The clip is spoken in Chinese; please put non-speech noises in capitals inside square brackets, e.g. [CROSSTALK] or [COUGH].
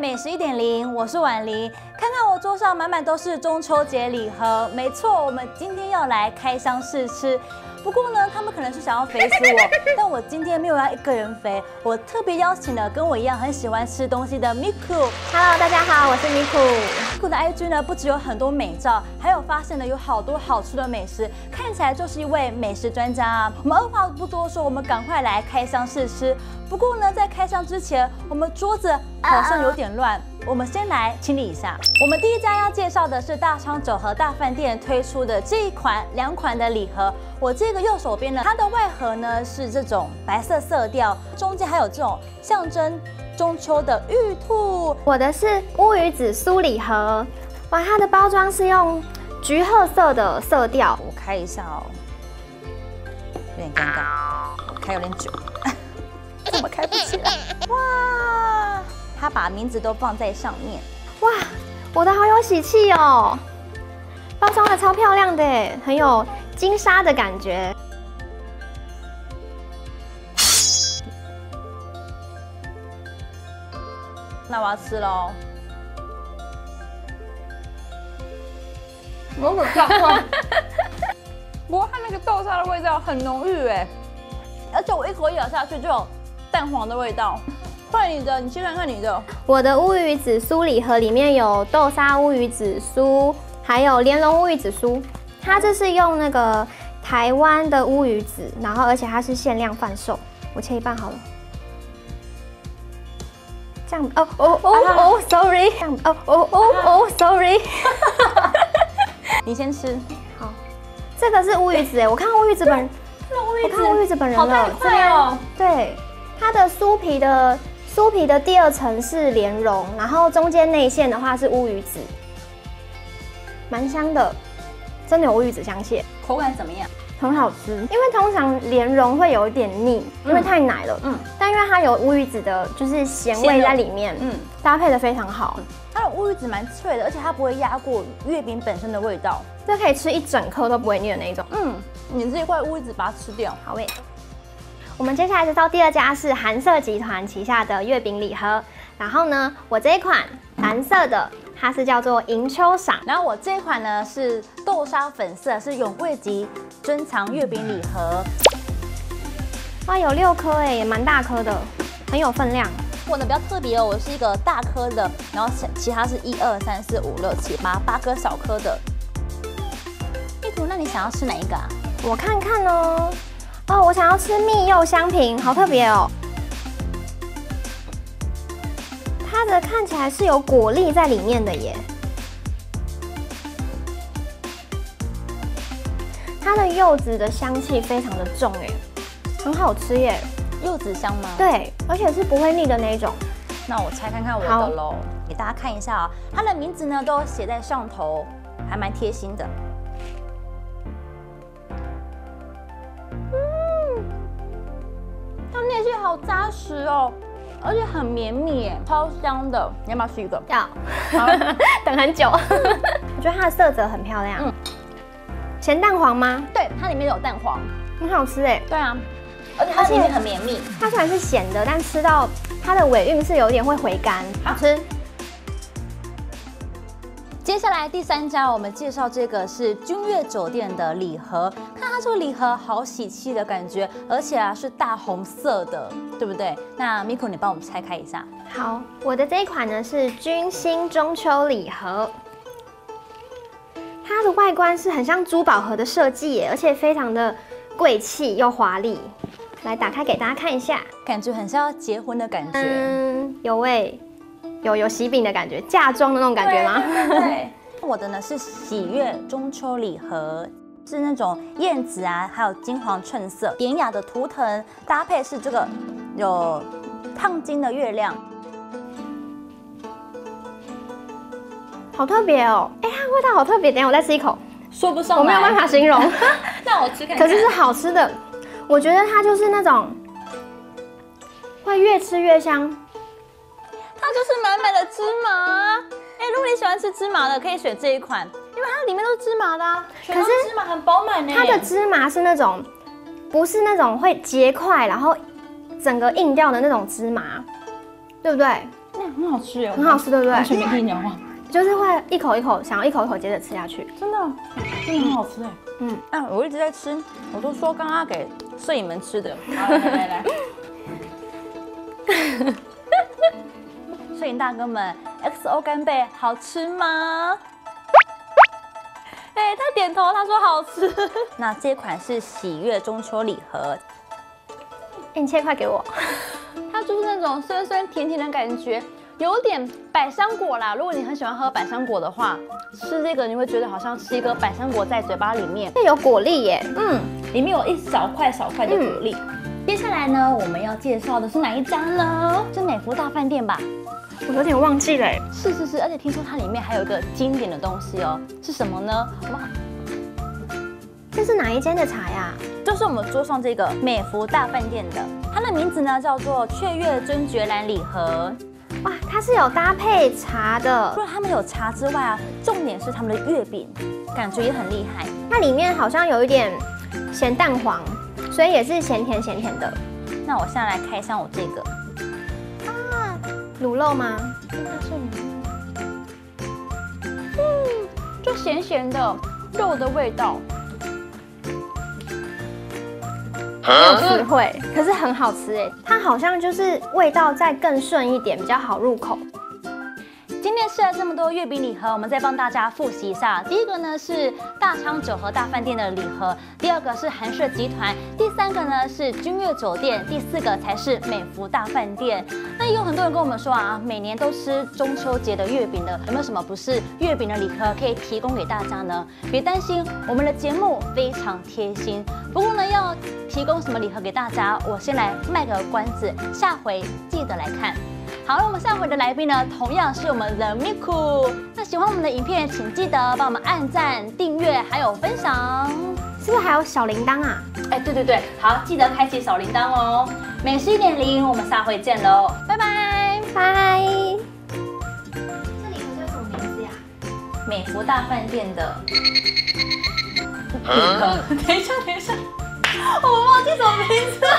美食一点零，我是婉玲。看看我桌上满满都是中秋节礼盒，没错，我们今天要来开箱试吃。不过呢，他们可能是想要肥死我，[LAUGHS] 但我今天没有要一个人肥，我特别邀请了跟我一样很喜欢吃东西的 Miku。Hello，大家好，我是米库。Miku 的 IG 呢，不只有很多美照，还有发现了有好多好吃的美食，看起来就是一位美食专家啊。我们二话不多说，我们赶快来开箱试吃。不过呢，在开箱之前，我们桌子好像有点乱。我们先来清理一下。我们第一家要介绍的是大昌九和大饭店推出的这一款两款的礼盒。我这个右手边呢，它的外盒呢是这种白色色调，中间还有这种象征中秋的玉兔。我的是乌鱼子酥礼盒，哇，它的包装是用橘褐色的色调，我开一下哦，有点尴尬，我开有点久，怎么开不起来？[LAUGHS] 哇，他把名字都放在上面。哇，我的好有喜气哦，包装的超漂亮的耶，很有金沙的感觉。那我要吃喽。我很烫啊！[LAUGHS] 不过它那个豆沙的味道很浓郁哎，而且我一口咬下去就有蛋黄的味道。换你的，你先看看你的。我的乌鱼子酥礼盒里面有豆沙乌鱼子酥，还有莲蓉乌鱼子酥。它这是用那个台湾的乌鱼子，然后而且它是限量贩售。我切一半好了。这样哦哦哦哦，sorry，这样哦哦哦哦，sorry。[LAUGHS] 你先吃。好，这个是乌鱼子哎，我看到乌鱼子本，我看到乌鱼子本人好大了一，块哦。对，它的酥皮的酥皮的第二层是莲蓉，然后中间内馅的话是乌鱼子，蛮香的，真的有乌鱼子香气，口感怎么样？很好吃。因为通常莲蓉会有一点腻，因为太奶了，嗯嗯，但因为它有乌鱼子的，就是咸味在里面，嗯嗯，搭配的非常好，它的乌鱼子蛮脆的，而且它不会压过月饼本身的味道。这可以吃一整颗都不会腻的那一种。嗯，你这一块乌鱼子把它吃掉。好味。我们接下来知道第二家是韩舍集团旗下的月饼礼盒，然后呢，我这一款蓝色的，它是叫做银秋赏，然后我这一款呢是豆沙粉色，是永贵级珍藏月饼礼盒。哇，有六颗哎，也蛮大颗的，很有分量。我呢比较特别哦，我是一个大颗的，然后其他是一二三四五六七八八颗小颗的。一图，那你想要吃哪一个啊？我看看哦，哦，我想要吃蜜柚香瓶，好特别哦。它的看起来是有果粒在里面的耶。它的柚子的香气非常的重哎，很好吃耶。柚子香吗？。对，而且是不会腻的那一种。那我拆看看我的喽，给大家看一下啊、它的名字呢都写在上头，还蛮贴心的。内馅好扎实哦，而且很绵密耶，超香的。你要不要吃一个？要，[LAUGHS] 等很久。[LAUGHS] 我觉得它的色泽很漂亮。嗯嗯，咸蛋黄吗？对，它里面有蛋黄。很好吃哎。对啊，而且它里面很绵密。它虽然是咸的，但吃到它的尾韵是有点会回甘，好吃。接下来第三家，我们介绍这个是君悦酒店的礼盒。看它这个礼盒好喜气的感觉，而且啊是大红色的，对不对？那 Miko 你帮我们拆开一下。好，我的这一款呢是君心中秋礼盒，它的外观是很像珠宝盒的设计耶，而且非常的贵气又华丽。来打开给大家看一下，感觉很像要结婚的感觉。嗯，有味，有有喜饼的感觉，嫁妆的那种感觉吗？对，[LAUGHS] 我的呢是喜悦中秋礼盒。是那种燕子啊，还有金黄衬色，典雅的图腾搭配是这个有烫金的月亮，好特别哦！哎、它味道好特别，等下我再吃一口，说不上我没有办法形容 [LAUGHS] [LAUGHS] 那我吃看看。可是是好吃的。我觉得它就是那种会越吃越香，它就是满满的芝麻。哎、如果你喜欢吃芝麻的，可以选这一款，因为它里面都是芝麻的、啊。可是芝麻很饱满呢。它的芝麻是那种不是那种会结块，然后整个硬掉的那种芝麻，对不对？那很好吃耶，很好吃，对不完全对？没听你讲话，就是会一口一口，想要一口一口接着吃下去。真的真的很好吃哎。嗯，啊，我一直在吃，我都说刚刚给摄影们吃的。[LAUGHS] 好来来来，[LAUGHS] [LAUGHS] 摄影大哥们，XO 干贝好吃吗？哎、他点头，他说好吃。[LAUGHS] 那这款是喜悦中秋礼盒，哎，你切块给我。[LAUGHS] 它就是那种酸酸甜甜的感觉，有点百香果啦。如果你很喜欢喝百香果的话，吃这个你会觉得好像吃一个百香果在嘴巴里面。这有果粒耶，嗯，里面有一小块小块的果粒。接下来呢，我们要介绍的是哪一张呢？是美福大饭店吧？我有点忘记了。是是是，而且听说它里面还有一个经典的东西哦，是什么呢？我们这是哪一间的茶呀？就是我们桌上这个美福大饭店的，它的名字呢叫做雀跃尊爵蓝礼盒。哇，它是有搭配茶的除，了他们有茶之外啊，重点是他们的月饼，感觉也很厉害。它里面好像有一点咸蛋黄，所以也是咸甜咸甜的。那我现在来开箱我这个，卤肉吗？应该是卤嗯，就咸咸的肉的味道。没有词汇，可是很好吃哎。它好像就是味道再更顺一点，比较好入口。今天试了这么多月饼礼盒，我们再帮大家复习一下。第一个呢是大昌九和大饭店的礼盒，第二个是韩舍集团，第三个呢是君悦酒店，第四个才是美福大饭店。那有很多人跟我们说啊，每年都吃中秋节的月饼的，有没有什么不是月饼的礼盒可以提供给大家呢？别担心，我们的节目非常贴心。不过呢，要提供什么礼盒给大家，我先来卖个关子，下回记得来看。好了，我们下回的来宾呢，同样是我们的 Miku。那喜欢我们的影片，请记得帮我们按赞、订阅还有分享。是不是还有小铃铛啊？哎，对对对，好，记得开启小铃铛哦。美食一点零，我们下回见喽，拜拜。拜。这里盒叫什么名字呀？美福大饭店的 [LAUGHS] 等一下，等一下，我忘记什么名字了。